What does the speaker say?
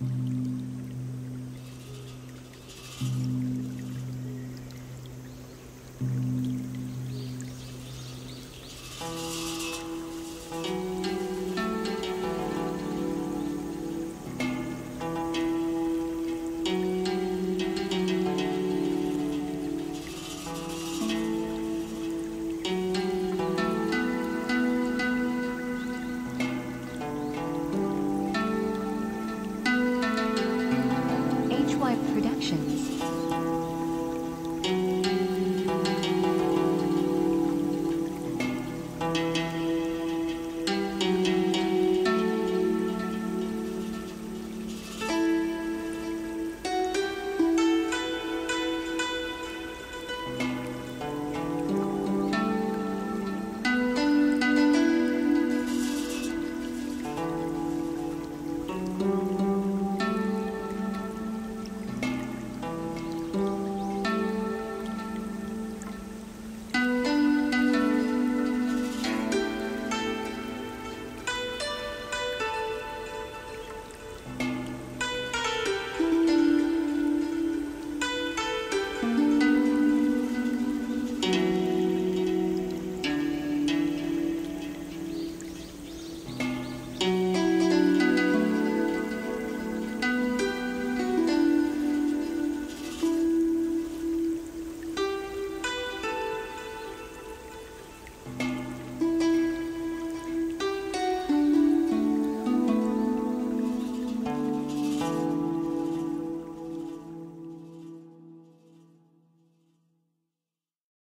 Thank you. emotions.